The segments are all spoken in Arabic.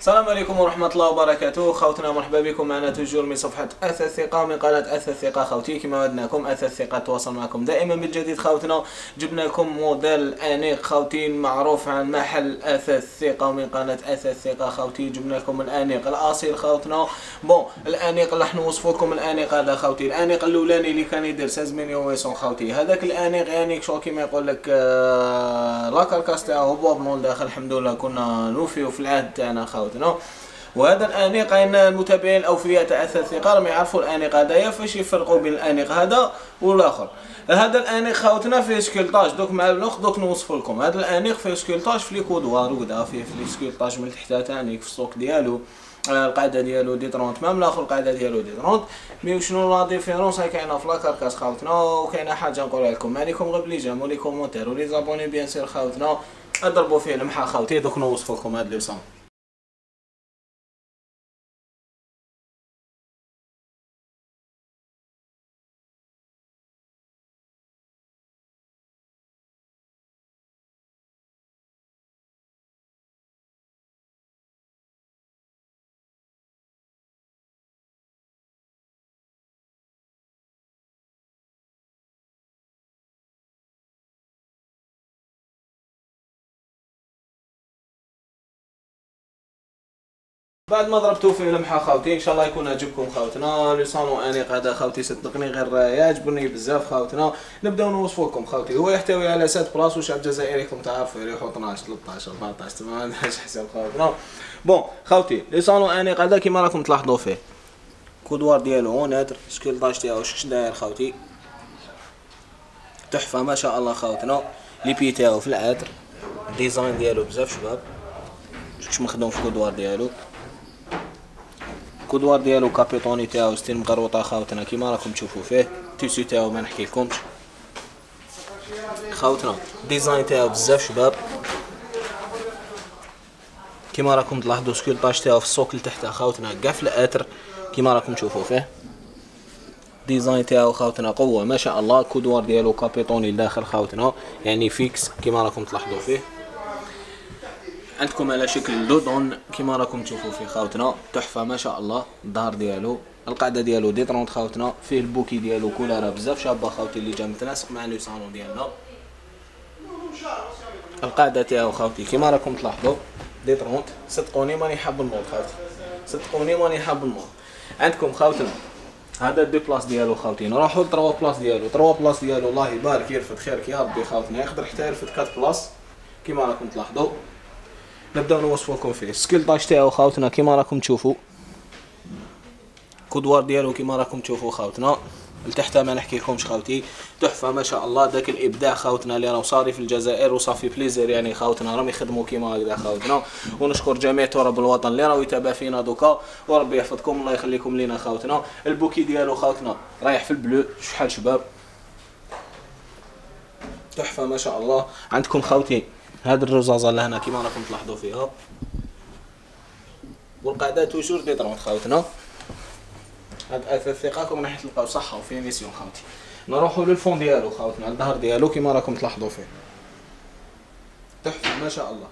السلام عليكم ورحمة الله وبركاته. خوتنا مرحبا بكم. معنا توجور من صفحة أثر الثقة من قناة أثر الثقة. خوتي كما ودناكم أثر الثقة تواصل معكم دائما بالجديد. خوتنا جبنا لكم موديل أنيق خوتي معروف عن محل أثر الثقة من قناة أثر الثقة. خوتي جبنا لكم الأنيق الأصيل. خوتنا بون الأنيق اللي راح نوصفوا لكم الأنيق هذا خوتي. الأنيق الأولاني اللي كان يدير 16 مليون ويسون خوتي. هذاك الأنيق يعني شو كيما يقول لك آه la carcasse تاعو bois داخل الحمد لله كنا نوفيو في العهد تاعنا خوتي خوتنا وهذا الأنيق ان المتابعين الأوفياء تاع الثقه راهم يعرفوا الأنيق هذايا فاش يفرقوا بين الأنيق هذا والآخر. هذا الأنيق خوتنا فيه sculptage دوك مع الوقت دوك نوصف لكم. هذا الأنيق فيه sculptage في les accoudoirs وكذا فيه في sculptage من تحت تاني في السوق ديالو. القاعدة ديالو D 30 même الآخر القاعده ديالو D 30 mais شنو la différence؟ كاينة في la carcasse خوتنا وكاينة حاجة نقولها لكم. عليكم غير ب les j'aime و les commentaires. و les abonnés bien sûr خوتنا اضربوا فيه المحا خوتي دوك نوصف لكم هاد لي بعد ما ضربتو فيه لمحة خاوتي إن شاء الله يكون عجبكم خاوتنا. le salon هذا خاوتي صدقني غير يعجبني بزاف خاوتنا. نبداو نوصفو لكم خاوتي. هو يحتوي على sept places وشعب جزائري كم تعرفوا يريحوا 12 13 14 ما عندناش حساب خاوتنا. bon خاوتي le salon هذا كيما راكم تلاحظوا فيه. accoudoir ديالو en hêtre sculptage ديالو شكش داير خاوتي. تحفة ما شاء الله خاوتنا. les pieds تاعو في ال hêtre. design ديالو بزاف شباب. شكش مخدوم في accoudoir ديالو. ال accoudoir ديالو capitonné تاعو style مقروطه خاوتنا كيما راكم تشوفوا فيه tissu تاعو ما نحكي لكمش خاوتنا design تاعو بزاف شباب كيما راكم تلاحظوا sculptage تاعو في السوق لتحت خاوتنا كاع في ال hêtre كيما راكم تشوفوا فيه design تاعو خاوتنا قوه ما شاء الله accoudoir ديالو capitonné لداخل خاوتنا يعني fixe كيما راكم تلاحظوا فيه عندكم على شكل dodone كيما راكم تشوفوا في خاوتنا تحفة ما شاء الله الظهر ديالو القاعدة ديالو D 30 خاوتنا فيه ال bouquet ديالو couleur بزاف شابة خاوتي اللي جا متناسق مع le salon ديالنا. القاعدة تاعو خاوتي كيما راكم تلاحظوا D 30 صدقوني ماني حاب ال mode خاوتي صدقوني ماني حاب ال mode عندكم خاوتنا هذا deux places ديالو خاوتي نروحوا ل trois places ديالو trois places ديالو الله يبارك يرفد خيرك يا ربي خاوتنا يقدر حتى يرفد quatre places كيما راكم تلاحظوا. نبداو نوصفو لكم فيه. sculptage تاعو خاوتنا كيما راكم تشوفوا. accoudoir ديالو كيما راكم تشوفوا خاوتنا. لتحت ما نحكي لكمش خاوتي. تحفة ما شاء الله. داك الإبداع خاوتنا اللي راهو صاري في الجزائر وصافي plaisir يعني خاوتنا. راهم يخدموا كيما هكذا خاوتنا. ونشكر جميع تراب الوطن اللي راهو يتابع فينا دوكا. وربي يحفظكم الله يخليكم لينا خاوتنا. ال bouquet ديالو خاوتنا رايح في ال bleu شحال شباب. تحفة ما شاء الله. عندكم خاوتي. هاد الرزازة اللي هنا كيما راكم تلاحظوا فيها. والقاعدة توجور دي طرون خاوتنا هاد اثاث ثقاكم راح تلقاو صحة وفي ميسيون خاوتي. نروحوا للفون ديالو خاوتنا الظهر ديالو كيما راكم تلاحظوا فيه. تحفة ما شاء الله.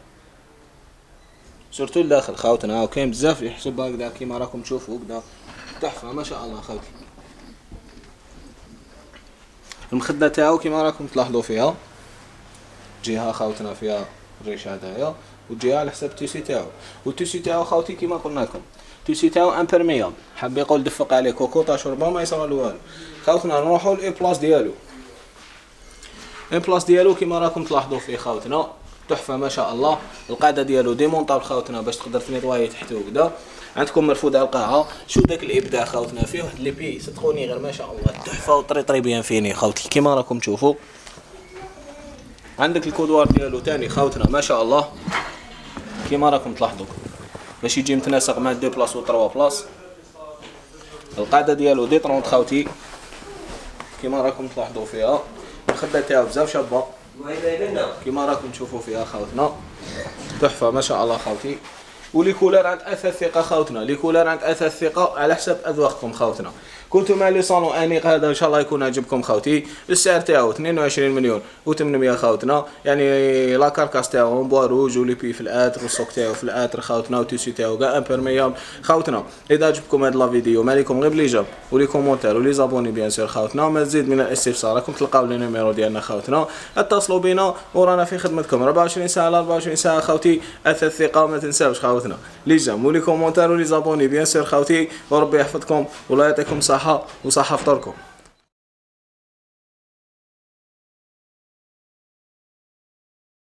سورتو الداخل خاوتنا وكاين بزاف يحسب هكذا كيما راكم تشوفوا هكذا. تحفة ما شاء الله خاوتي. المخدة تاعو كيما راكم تلاحظوا فيها. جهة خاوتنا فيها الريش هذايا وجهة على حساب ال tissu تاعو وال tissu تاعو خاوتي كيما قلنا لكم. ال tissu تاعو imperméable حاب يقول دفق عليه كوكوطا شربه ما يصرى له والو. خاوتنا نروحوا ل une place ديالو. une place ديالو كيما راكم تلاحظوا فيه خاوتنا. تحفة ما شاء الله. القاعدة ديالو démontable خاوتنا باش تقدر ت nettoyer تحت وكذا عندكم مرفوض على القاعة. شوف داك الإبداع خاوتنا فيه؟ واحد les pieds صدقوني غير ما شاء الله. تحفة و très très bien fini خاوتي. كيما راكم تشوفوا. عندك ال accoudoir ديالو تاني خاوتنا ما شاء الله. كيما راكم تلاحظوا. باش يجي متناسق مع deux places و trois places القاعدة ديالو D 30 خاوتي. كيما راكم تلاحظوا فيها. المخدة تاعو بزاف شابة. كيما راكم تشوفوا فيها خاوتنا. تحفة ما شاء الله خاوتي. و les couleurs عند اثاث ثقة خاوتنا les couleurs عند اثاث ثقة على حسب أذواقكم خاوتنا كنتو مع le salon أنيق. هذا إن شاء الله يكون عجبكم خوتي. السعر تاعو 22 مليون و800 خوتنا. يعني la carcasse تاعو bois rouge و les pieds في ال hêtre والسوق تاعو في ال hêtre خوتنا و tissu تاعو كاع imperméable خوتنا. إذا عجبكم هذا la vidéo ما عليكم غير ب les j'aime و les commentaires و les abonnés bien sûr خوتنا. ومزيد من الاستفسار راكم تلقاو les numéros ديالنا خوتنا. اتصلوا بينا ورانا في خدمتكم. 24 ساعة على 24 ساعة خوتي. اثاث الثقه ما تنساوش خوتنا les j'aime و les commentaires و les abonnés bien sûr خوتي وربي يحفظكم والله يعطيكم صحة وصحة فطوركم